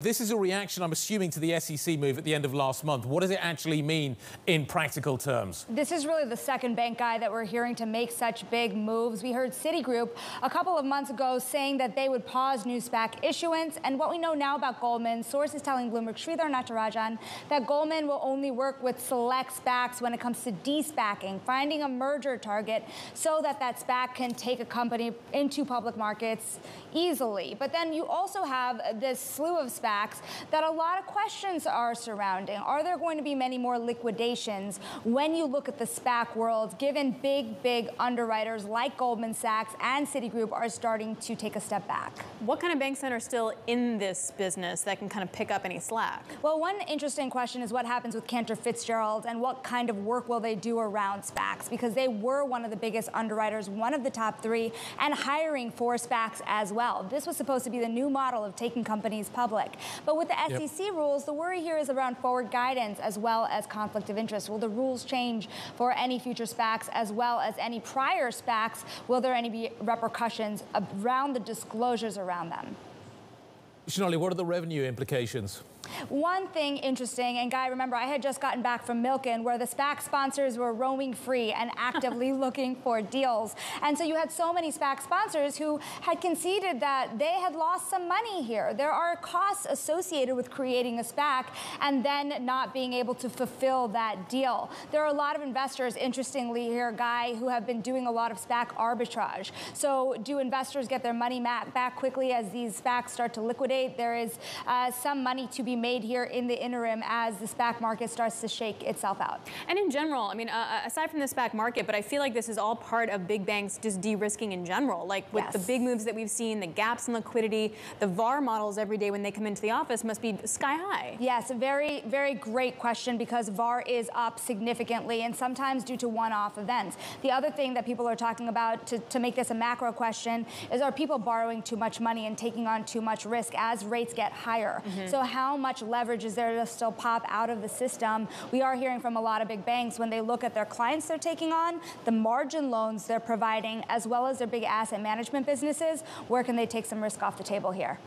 This is a reaction, I'm assuming, to the SEC move at the end of last month. What does it actually mean in practical terms? This is really the second bank guy that we're hearing to make such big moves. We heard Citigroup a couple of months ago saying that they would pause new SPAC issuance. And what we know now about Goldman, sources telling Bloomberg Sridhar Natarajan that Goldman will only work with select SPACs when it comes to de-SPACing, finding a merger target so that that SPAC can take a company into public markets easily. But then you also have this slew of SPACs SPACs that a lot of questions are surrounding. Are there going to be many more liquidations when you look at the SPAC world, given big, big underwriters like Goldman Sachs and Citigroup are starting to take a step back? What kind of banks then are still in this business that can kind of pick up any slack? Well, one interesting question is what happens with Cantor Fitzgerald and what kind of work will they do around SPACs? Because they were one of the biggest underwriters, one of the top three, and hiring for SPACs as well. This was supposed to be the new model of taking companies public. But with the SEC yep. rules, the worry here is around forward guidance as well as conflict of interest. Will the rules change for any future SPACs as well as any prior SPACs? Will there any be repercussions around the disclosures around them? Sonali, what are the revenue implications? One thing interesting, and Guy, remember, I had just gotten back from Milken where the SPAC sponsors were roaming free and actively looking for deals. And so you had so many SPAC sponsors who had conceded that they had lost some money here. There are costs associated with creating a SPAC and then not being able to fulfill that deal. There are a lot of investors, interestingly here, Guy, who have been doing a lot of SPAC arbitrage. So do investors get their money back quickly as these SPACs start to liquidate? There is uh, some money to be made here in the interim as the SPAC market starts to shake itself out. And in general, I mean, uh, uh aside from the SPAC market, but I feel like this is all part of big banks just de-risking in general. Like with yes. the big moves that we've seen, the gaps in liquidity, the VAR models every day when they come into the office must be sky high. Yes, a very, very great question because VAR is up significantly and sometimes due to one-off events. The other thing that people are talking about to, to make this a macro question is are people borrowing too much money and taking on too much risk as rates get higher? Mm -hmm. So how much much leverage is there to still pop out of the system? We are hearing from a lot of big banks when they look at their clients they're taking on, the margin loans they're providing, as well as their big asset management businesses, where can they take some risk off the table here?